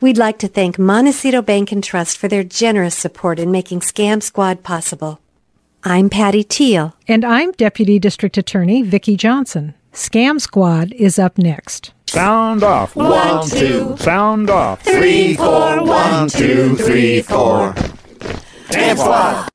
We'd like to thank Montecito Bank and Trust for their generous support in making Scam Squad possible. I'm Patty Teal. And I'm Deputy District Attorney Vicki Johnson. Scam Squad is up next. Sound off. One, two. Sound off. Three, four. One, two, three, four. Scam Squad.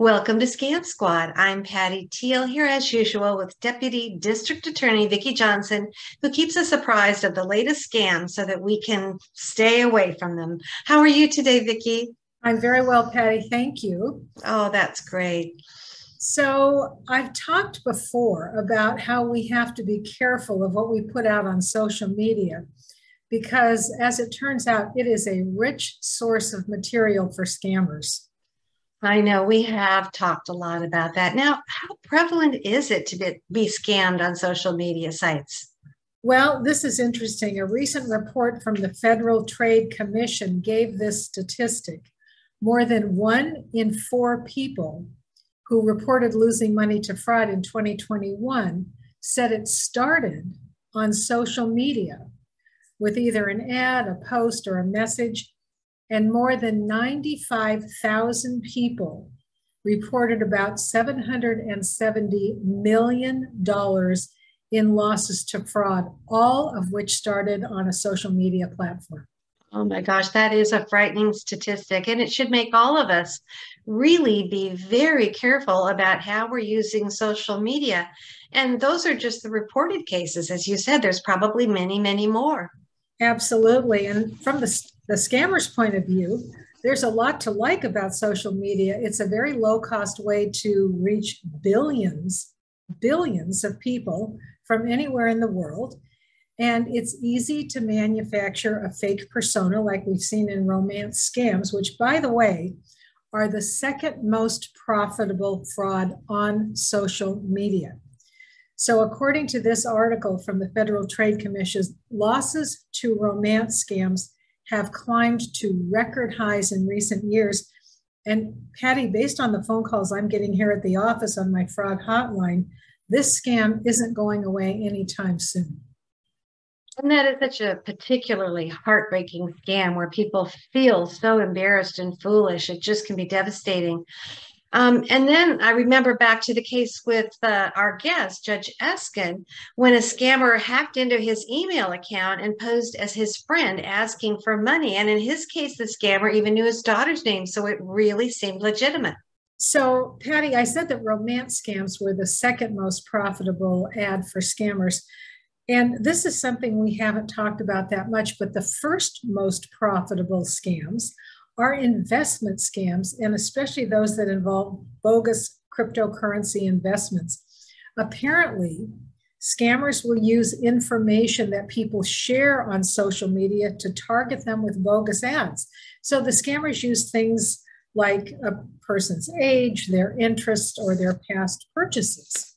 Welcome to Scam Squad. I'm Patty Teal here as usual with Deputy District Attorney Vicki Johnson, who keeps us apprised of the latest scams so that we can stay away from them. How are you today, Vicki? I'm very well, Patty. Thank you. Oh, that's great. So, I've talked before about how we have to be careful of what we put out on social media because, as it turns out, it is a rich source of material for scammers. I know we have talked a lot about that. Now, how prevalent is it to be, be scammed on social media sites? Well, this is interesting. A recent report from the Federal Trade Commission gave this statistic. More than one in four people who reported losing money to fraud in 2021 said it started on social media with either an ad, a post, or a message and more than 95,000 people reported about $770 million in losses to fraud, all of which started on a social media platform. Oh my gosh, that is a frightening statistic. And it should make all of us really be very careful about how we're using social media. And those are just the reported cases. As you said, there's probably many, many more. Absolutely. And from the, the scammer's point of view, there's a lot to like about social media. It's a very low cost way to reach billions, billions of people from anywhere in the world. And it's easy to manufacture a fake persona like we've seen in romance scams, which, by the way, are the second most profitable fraud on social media. So, according to this article from the Federal Trade Commission, losses to romance scams have climbed to record highs in recent years. And Patty, based on the phone calls I'm getting here at the office on my fraud hotline, this scam isn't going away anytime soon. And that is such a particularly heartbreaking scam where people feel so embarrassed and foolish. It just can be devastating. Um, and then I remember back to the case with uh, our guest, Judge Eskin, when a scammer hacked into his email account and posed as his friend asking for money. And in his case, the scammer even knew his daughter's name. So it really seemed legitimate. So, Patty, I said that romance scams were the second most profitable ad for scammers. And this is something we haven't talked about that much, but the first most profitable scams are investment scams, and especially those that involve bogus cryptocurrency investments. Apparently, scammers will use information that people share on social media to target them with bogus ads. So the scammers use things like a person's age, their interest, or their past purchases.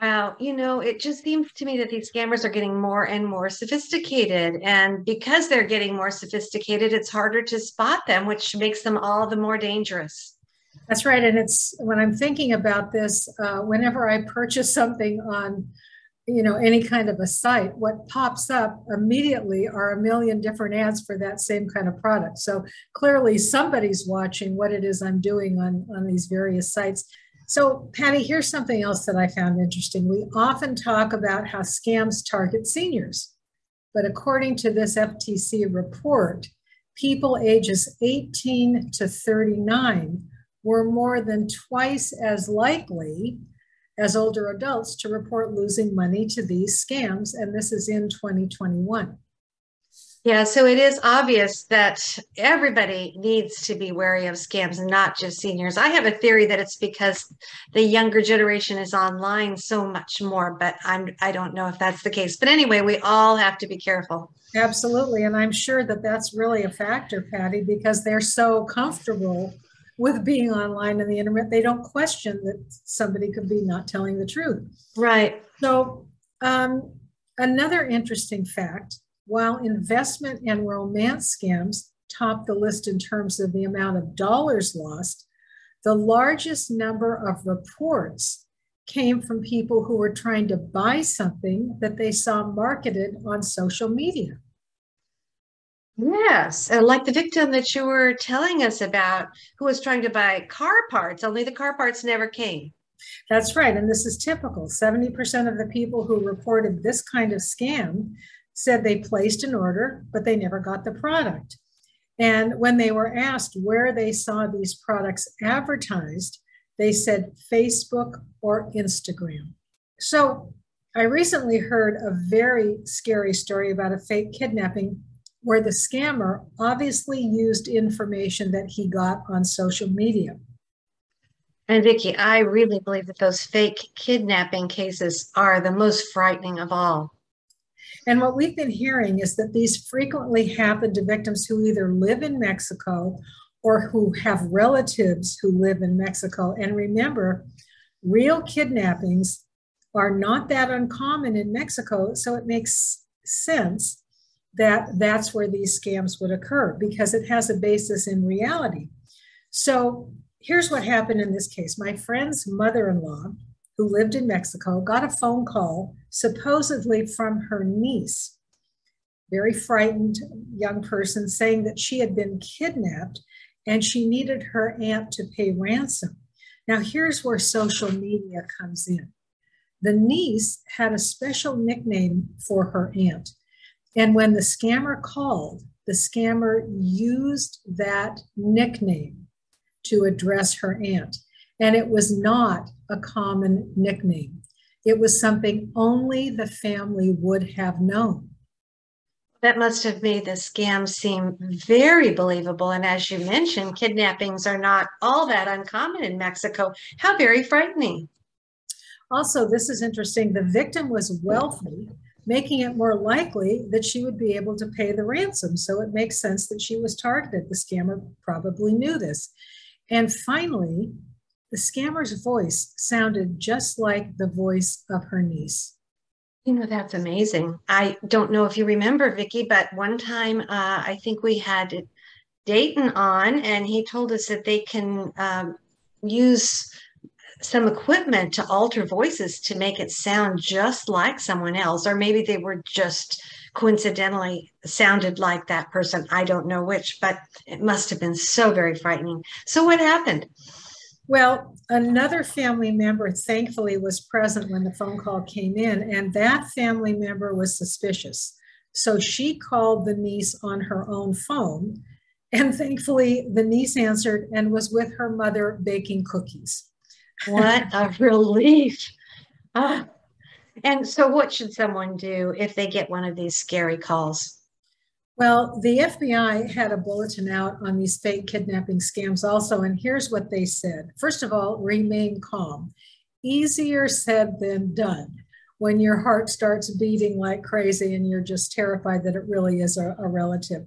Wow, you know, it just seems to me that these scammers are getting more and more sophisticated. And because they're getting more sophisticated, it's harder to spot them, which makes them all the more dangerous. That's right. And it's when I'm thinking about this, uh, whenever I purchase something on, you know, any kind of a site, what pops up immediately are a million different ads for that same kind of product. So clearly somebody's watching what it is I'm doing on, on these various sites. So, Patty, here's something else that I found interesting. We often talk about how scams target seniors, but according to this FTC report, people ages 18 to 39 were more than twice as likely as older adults to report losing money to these scams, and this is in 2021. Yeah, so it is obvious that everybody needs to be wary of scams, not just seniors. I have a theory that it's because the younger generation is online so much more, but I'm I don't know if that's the case. But anyway, we all have to be careful. Absolutely, and I'm sure that that's really a factor, Patty, because they're so comfortable with being online and the internet. They don't question that somebody could be not telling the truth. Right. So, um, another interesting fact while investment and romance scams top the list in terms of the amount of dollars lost, the largest number of reports came from people who were trying to buy something that they saw marketed on social media. Yes, uh, like the victim that you were telling us about who was trying to buy car parts, only the car parts never came. That's right. And this is typical. 70% of the people who reported this kind of scam said they placed an order, but they never got the product. And when they were asked where they saw these products advertised, they said Facebook or Instagram. So I recently heard a very scary story about a fake kidnapping where the scammer obviously used information that he got on social media. And Vicki, I really believe that those fake kidnapping cases are the most frightening of all. And what we've been hearing is that these frequently happen to victims who either live in Mexico or who have relatives who live in Mexico. And remember, real kidnappings are not that uncommon in Mexico. So it makes sense that that's where these scams would occur because it has a basis in reality. So here's what happened in this case my friend's mother in law, who lived in Mexico, got a phone call supposedly from her niece, very frightened young person, saying that she had been kidnapped and she needed her aunt to pay ransom. Now, here's where social media comes in. The niece had a special nickname for her aunt. And when the scammer called, the scammer used that nickname to address her aunt. And it was not a common nickname, it was something only the family would have known. That must have made the scam seem very believable. And as you mentioned, kidnappings are not all that uncommon in Mexico. How very frightening. Also, this is interesting. The victim was wealthy, making it more likely that she would be able to pay the ransom. So it makes sense that she was targeted. The scammer probably knew this. And finally, the scammer's voice sounded just like the voice of her niece. You know, that's amazing. I don't know if you remember, Vicki, but one time uh, I think we had Dayton on, and he told us that they can um, use some equipment to alter voices to make it sound just like someone else, or maybe they were just coincidentally sounded like that person. I don't know which, but it must have been so very frightening. So, what happened? Well, another family member thankfully was present when the phone call came in, and that family member was suspicious. So she called the niece on her own phone, and thankfully the niece answered and was with her mother baking cookies. What a relief. Oh, and so, what should someone do if they get one of these scary calls? Well, the FBI had a bulletin out on these fake kidnapping scams also, and here's what they said. First of all, remain calm. Easier said than done when your heart starts beating like crazy and you're just terrified that it really is a, a relative.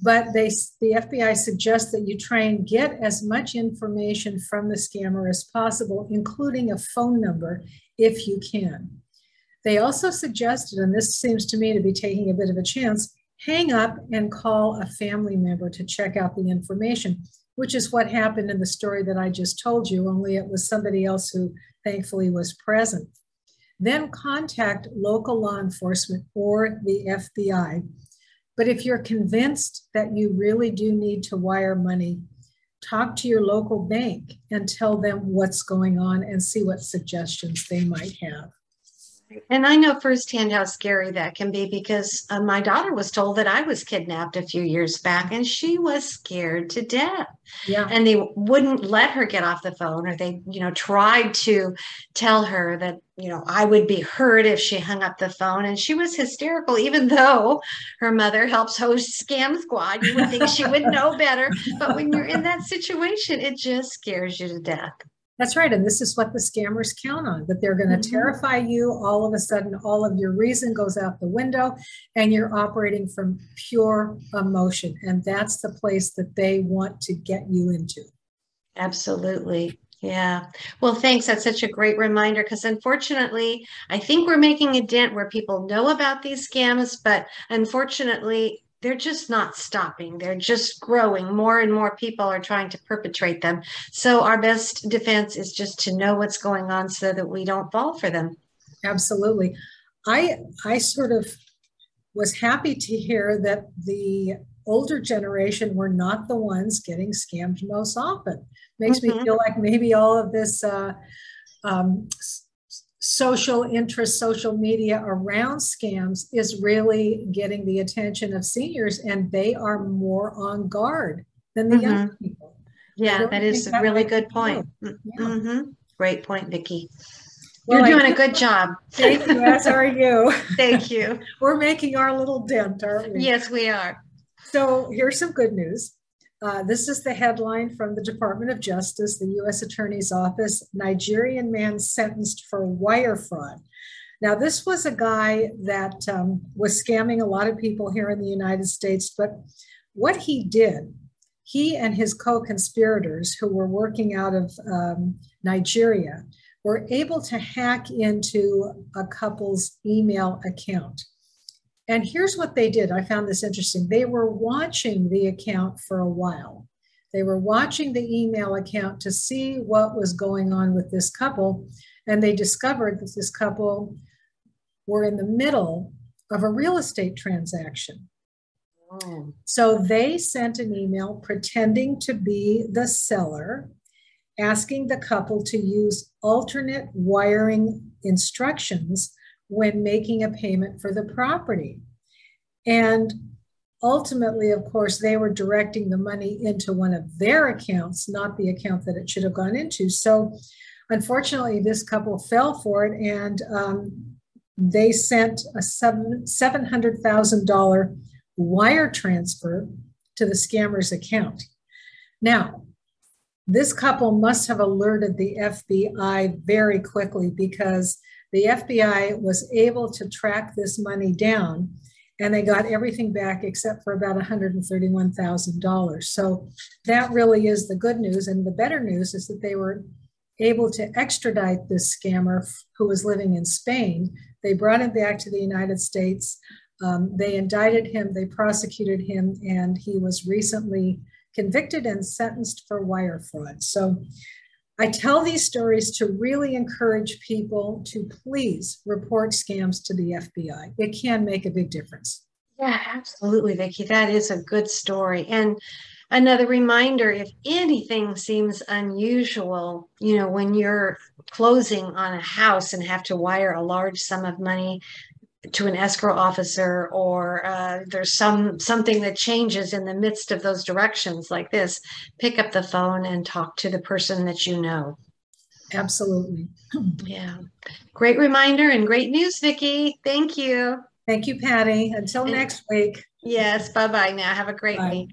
But they, the FBI suggests that you try and get as much information from the scammer as possible, including a phone number if you can. They also suggested, and this seems to me to be taking a bit of a chance, hang up and call a family member to check out the information, which is what happened in the story that I just told you, only it was somebody else who thankfully was present. Then contact local law enforcement or the FBI. But if you're convinced that you really do need to wire money, talk to your local bank and tell them what's going on and see what suggestions they might have. And I know firsthand how scary that can be because uh, my daughter was told that I was kidnapped a few years back and she was scared to death. Yeah. And they wouldn't let her get off the phone or they, you know, tried to tell her that, you know, I would be hurt if she hung up the phone. And she was hysterical, even though her mother helps host Scam Squad. You would think she would know better. But when you're in that situation, it just scares you to death. That's right. And this is what the scammers count on that they're going to mm-hmm. terrify you. All of a sudden, all of your reason goes out the window and you're operating from pure emotion. And that's the place that they want to get you into. Absolutely. Yeah. Well, thanks. That's such a great reminder because unfortunately, I think we're making a dent where people know about these scams, but unfortunately, they're just not stopping. They're just growing. More and more people are trying to perpetrate them. So our best defense is just to know what's going on so that we don't fall for them. Absolutely. I I sort of was happy to hear that the older generation were not the ones getting scammed most often. Makes Mhm. me feel like maybe all of this uh, um, social interest, social media around scams is really getting the attention of seniors, and they are more on guard than the young people. Yeah, that is a really good point. Yeah. hmm Great point, Vicki. Well, You're I doing a good job. Thank you, as are you. Thank you. We're making our little dent, aren't we? Yes, we are. So here's some good news. Uh, this is the headline from the Department of Justice, the U.S. Attorney's Office Nigerian man sentenced for wire fraud. Now, this was a guy that um, was scamming a lot of people here in the United States, but what he did, he and his co conspirators who were working out of um, Nigeria were able to hack into a couple's email account. And here's what they did. I found this interesting. They were watching the account for a while. They were watching the email account to see what was going on with this couple. And they discovered that this couple were in the middle of a real estate transaction. Oh, So they sent an email pretending to be the seller, asking the couple to use alternate wiring instructions when making a payment for the property. And ultimately, of course, they were directing the money into one of their accounts, not the account that it should have gone into. So, unfortunately, this couple fell for it and um, they sent a seven, $700,000 wire transfer to the scammer's account. Now, this couple must have alerted the FBI very quickly because the FBI was able to track this money down and they got everything back except for about $131,000. So that really is the good news. And the better news is that they were able to extradite this scammer who was living in Spain. They brought him back to the United States. Um, they indicted him, they prosecuted him, and he was recently convicted and sentenced for wire fraud. So I tell these stories to really encourage people to please report scams to the FBI. It can make a big difference. Yeah, absolutely, Vicki. That is a good story. And another reminder if anything seems unusual, you know, when you're closing on a house and have to wire a large sum of money to an escrow officer or uh, there's some something that changes in the midst of those directions like this pick up the phone and talk to the person that you know Absolutely. yeah great reminder and great news vicki thank you Thank you, Patty. Until And- next week. yes bye bye now have a great Bye. week